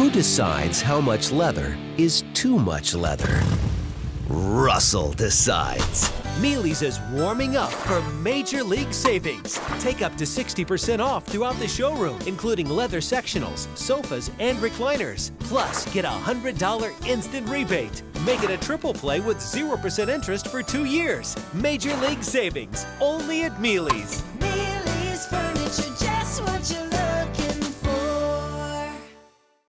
Who decides how much leather is too much leather? Russell decides. Mealey's is warming up for major league savings. Take up to 60% off throughout the showroom, including leather sectionals, sofas, and recliners. Plus, get a $100 instant rebate. Make it a triple play with 0% interest for two years. Major league savings, only at Mealey's.